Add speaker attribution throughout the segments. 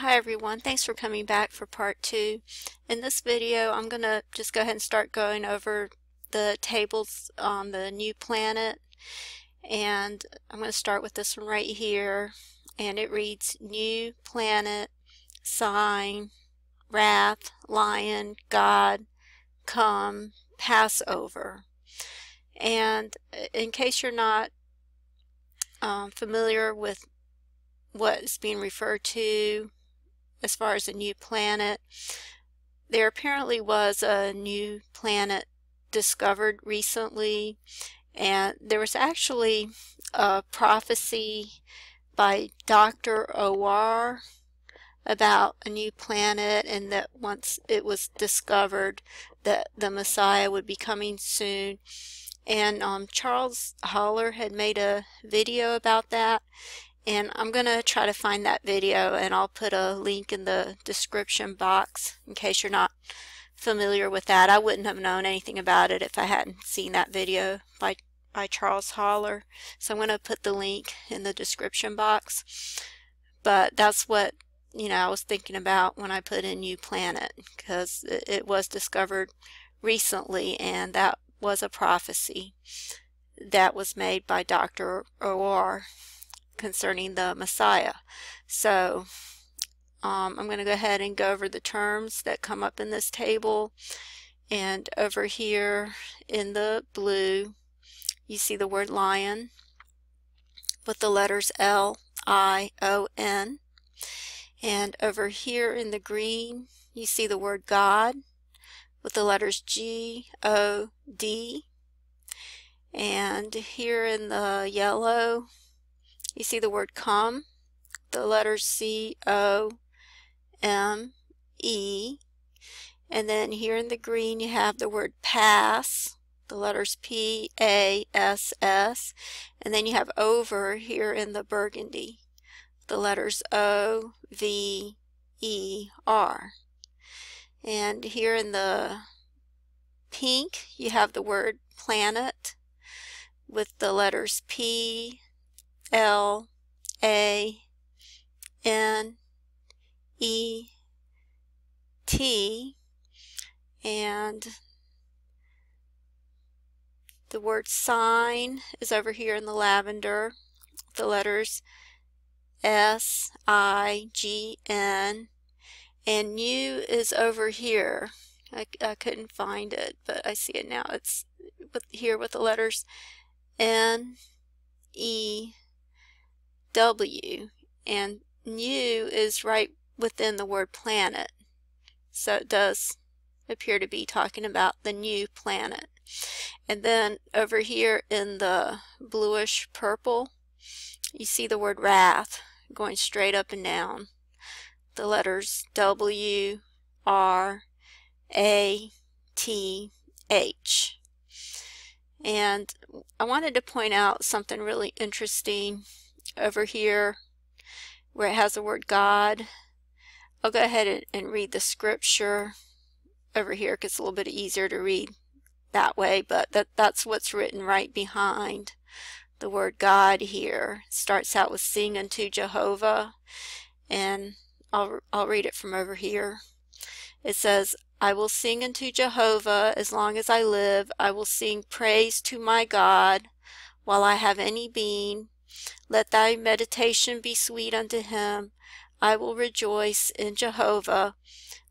Speaker 1: Hi everyone, thanks for coming back for part two. In this video I'm going to just go ahead and start going over the tables on the new planet. And I'm going to start with this one right here. And it reads new planet sign wrath lion god come passover and in case you're not um, familiar with what is being referred to as far as a new planet. There apparently was a new planet discovered recently, and there was actually a prophecy by Dr. Owour about a new planet and that once it was discovered that the Messiah would be coming soon. And um, Charles Holler had made a video about that and I'm going to try to find that video and I'll put a link in the description box in case you're not familiar with that. I wouldn't have known anything about it if I hadn't seen that video by, by Charles Holler. So I'm going to put the link in the description box. But that's what you know I was thinking about when I put in New Planet because it, it was discovered recently and that was a prophecy that was made by Dr. Owour concerning the Messiah. So um, I'm going to go ahead and go over the terms that come up in this table. And over here in the blue, you see the word lion with the letters L, I, O, N. And over here in the green, you see the word God with the letters G, O, D. And here in the yellow, you see the word come, the letters C, O, M, E. And then here in the green you have the word pass, the letters P, A, S, S. And then you have over here in the burgundy, the letters O, V, E, R. And here in the pink you have the word planet with the letters P, L A N E T and the word sign is over here in the lavender. The letters S I G N and new is over here. I, I couldn't find it but I see it now. It's with, here with the letters N E W and new is right within the word planet. So it does appear to be talking about the new planet. And then over here in the bluish purple, you see the word wrath going straight up and down. The letters W, R, A, T, H. And I wanted to point out something really interesting over here where it has the word God. I'll go ahead and, and read the scripture over here because it's a little bit easier to read that way, but that, that's what's written right behind the word God here. It starts out with sing unto Jehovah, and I'll, I'll read it from over here. It says, I will sing unto Jehovah as long as I live. I will sing praise to my God while I have any being. Let thy meditation be sweet unto him. I will rejoice in Jehovah.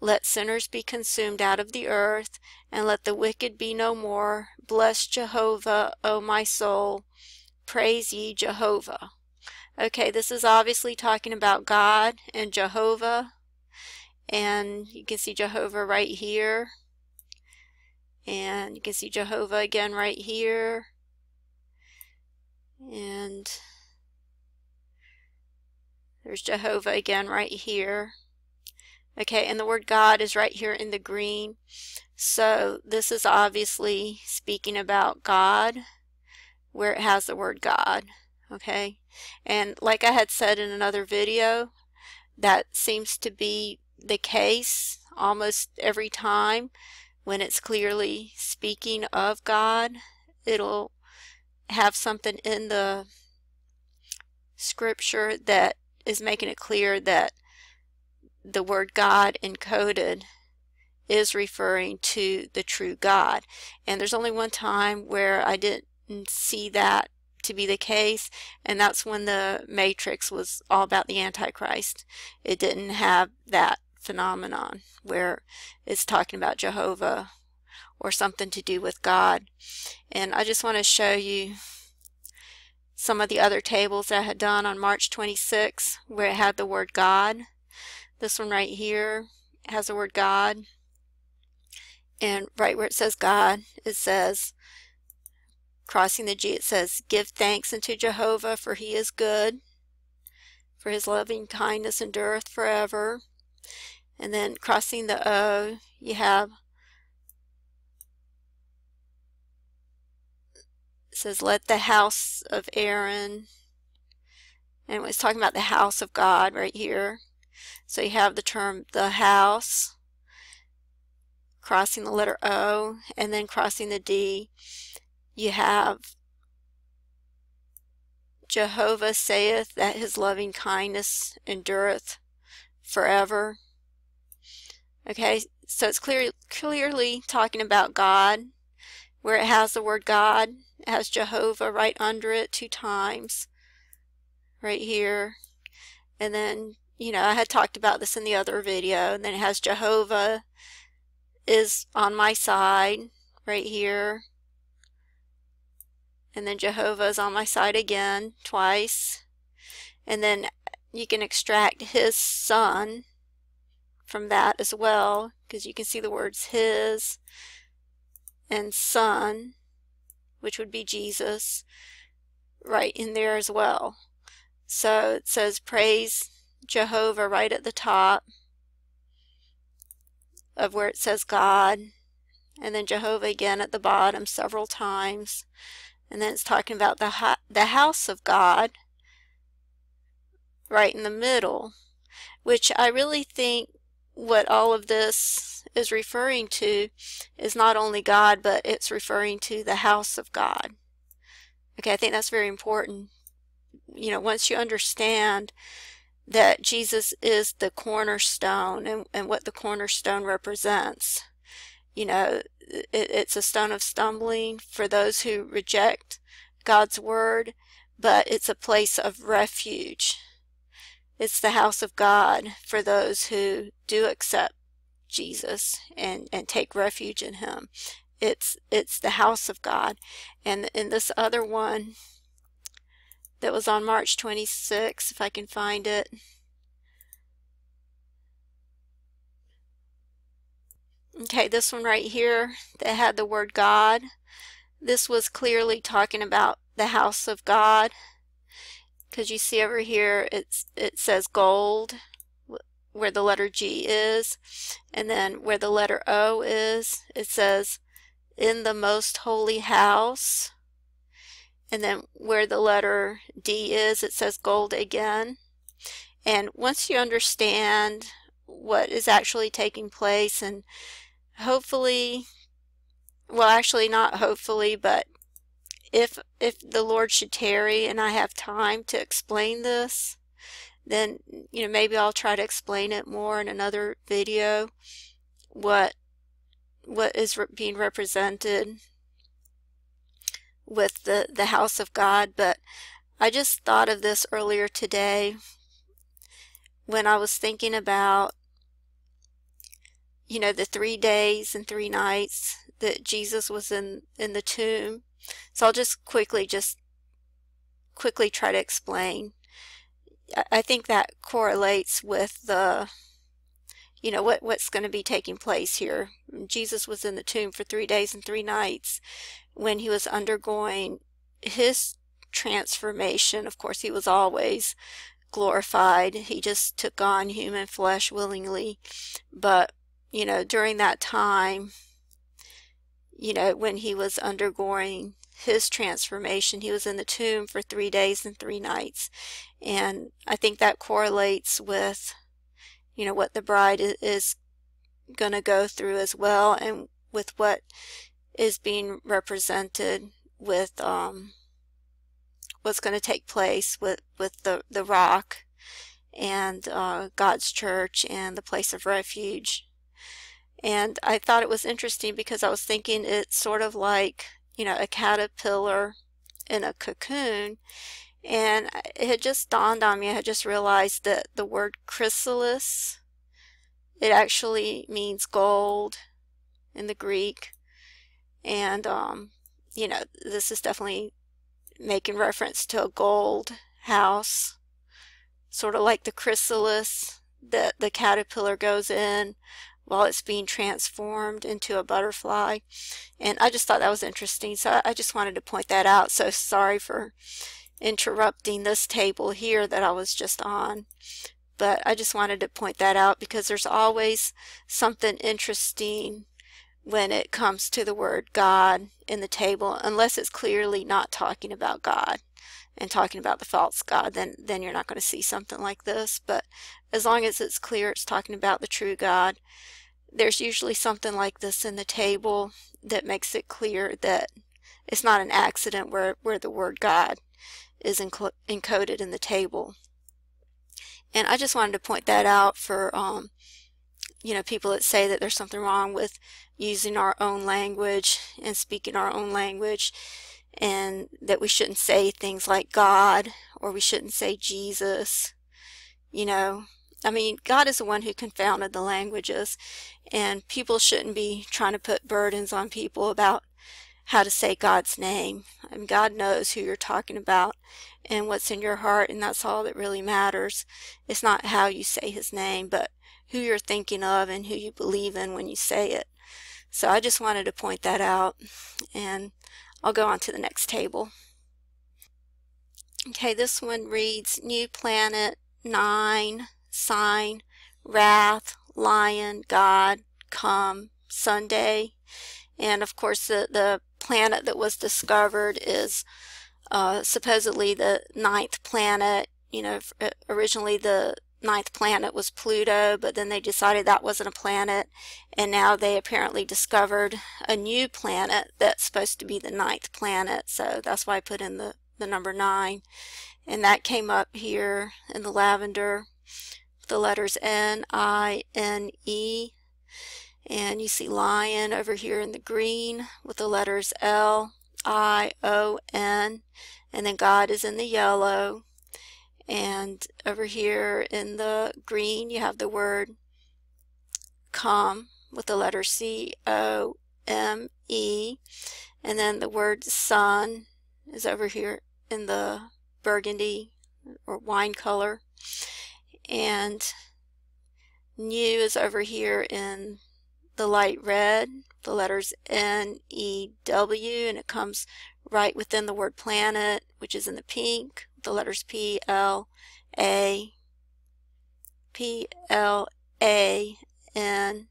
Speaker 1: Let sinners be consumed out of the earth, and let the wicked be no more. Bless Jehovah, O my soul. Praise ye Jehovah. Okay, this is obviously talking about God and Jehovah. And you can see Jehovah right here. And you can see Jehovah again right here. And there's Jehovah again right here. Okay, and the word God is right here in the green. So this is obviously speaking about God where it has the word God. Okay, and like I had said in another video, that seems to be the case almost every time when it's clearly speaking of God. It'll have something in the scripture that is making it clear that the word God encoded is referring to the true God. And there's only one time where I didn't see that to be the case, and that's when the Matrix was all about the Antichrist. It didn't have that phenomenon where it's talking about Jehovah or something to do with God. And I just want to show you some of the other tables I had done on March 26 where it had the word God. This one right here has the word God. And right where it says God, it says, crossing the G, it says, Give thanks unto Jehovah, for he is good, for his loving kindness endureth forever. And then crossing the O, you have it says, Let the house of Aaron, and it's talking about the house of God right here. So you have the term the house, crossing the letter O, and then crossing the D. You have Jehovah saith that his loving kindness endureth forever. Okay, so it's clear, clearly talking about God. Where it has the word God, has Jehovah right under it two times. Right here. And then, you know, I had talked about this in the other video. And then it has Jehovah is on my side right here. And then Jehovah is on my side again twice. And then you can extract his son from that as well because you can see the words his and son which would be Jesus right in there as well. So it says praise Jehovah right at the top of where it says God and then Jehovah again at the bottom several times. And then it's talking about the the house of God right in the middle which I really think what all of this is referring to is not only God, but it's referring to the house of God. Okay, I think that's very important. You know, once you understand that Jesus is the cornerstone and, and what the cornerstone represents, you know, it, it's a stone of stumbling for those who reject God's word, but it's a place of refuge it's the house of God for those who do accept Jesus and, and take refuge in him. It's it's the house of God. And in this other one that was on March 26, if I can find it. Okay, this one right here that had the word God. This was clearly talking about the house of God because you see over here it's it says gold where the letter G is and then where the letter O is it says in the most holy house and then where the letter D is it says gold again. And once you understand what is actually taking place and hopefully well actually not hopefully but if if the Lord should tarry and I have time to explain this, then you know maybe I'll try to explain it more in another video what what is re being represented with the the house of God but I just thought of this earlier today when I was thinking about you know the 3 days and 3 nights that Jesus was in in the tomb so I'll just quickly just quickly try to explain. I think that correlates with the you know what what's going to be taking place here. Jesus was in the tomb for 3 days and 3 nights when he was undergoing his transformation. Of course, he was always glorified. He just took on human flesh willingly. But, you know, during that time, you know, when he was undergoing his transformation, he was in the tomb for three days and three nights. And I think that correlates with, you know, what the bride is going to go through as well and with what is being represented with um, what's going to take place with, with the, the rock and uh, God's church and the place of refuge. And I thought it was interesting because I was thinking it's sort of like, you know, a caterpillar in a cocoon. And it had just dawned on me, I had just realized that the word chrysalis, it actually means gold in the Greek. And, um, you know, this is definitely making reference to a gold house, sort of like the chrysalis that the caterpillar goes in while it's being transformed into a butterfly. And I just thought that was interesting, so I just wanted to point that out. So sorry for interrupting this table here that I was just on. But I just wanted to point that out because there's always something interesting when it comes to the word God in the table, unless it's clearly not talking about God and talking about the false God, then, then you're not going to see something like this. But as long as it's clear it's talking about the true God, there's usually something like this in the table that makes it clear that it's not an accident where, where the word God is encoded in the table. And I just wanted to point that out for um, you know, people that say that there's something wrong with using our own language and speaking our own language and that we shouldn't say things like God or we shouldn't say Jesus. You know, I mean, God is the one who confounded the languages and people shouldn't be trying to put burdens on people about how to say God's name. I mean, God knows who you're talking about and what's in your heart, and that's all that really matters. It's not how you say his name, but who you're thinking of and who you believe in when you say it. So I just wanted to point that out and I'll go on to the next table. Okay, this one reads New Planet, Nine, Sign, Wrath, Lion, God, Come, Sunday. And of course the, the planet that was discovered is uh, supposedly the ninth planet. You know, originally the ninth planet was Pluto, but then they decided that wasn't a planet, and now they apparently discovered a new planet that's supposed to be the ninth planet, so that's why I put in the, the number nine. And that came up here in the lavender, the letters N, I, N, E, and you see lion over here in the green with the letters L, I, O, N, and then God is in the yellow, and over here in the green, you have the word come with the letter C O M E. And then the word sun is over here in the burgundy or wine color. And new is over here in the light red, the letters N E W, and it comes right within the word planet, which is in the pink the letters P, L, A, P, L, A, N,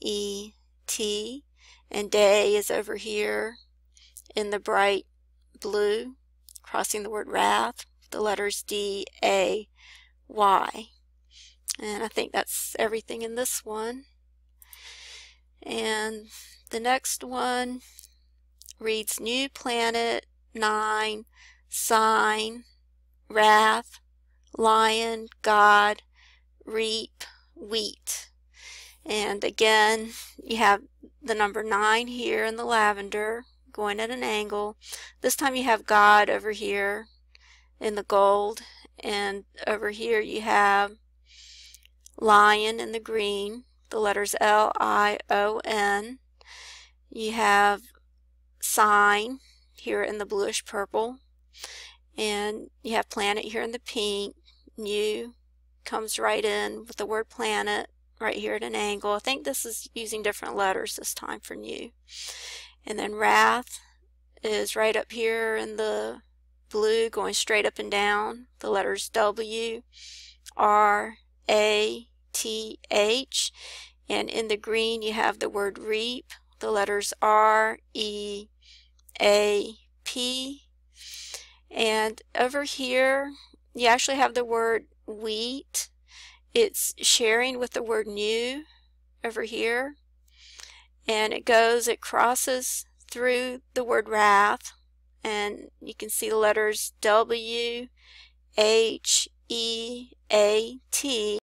Speaker 1: E, T, and day is over here in the bright blue, crossing the word wrath, the letters D, A, Y. And I think that's everything in this one. And the next one reads New Planet 9 sign, wrath, lion, God, reap, wheat. And again, you have the number 9 here in the lavender going at an angle. This time you have God over here in the gold and over here you have lion in the green, the letters L-I-O-N. You have sign here in the bluish purple and you have planet here in the pink. New comes right in with the word planet right here at an angle. I think this is using different letters this time for new. And then wrath is right up here in the blue going straight up and down. The letters W, R, A, T, H. And in the green you have the word reap. The letters R, E, A, P, and over here, you actually have the word wheat. It's sharing with the word new over here. And it goes, it crosses through the word wrath. And you can see the letters W, H, E A T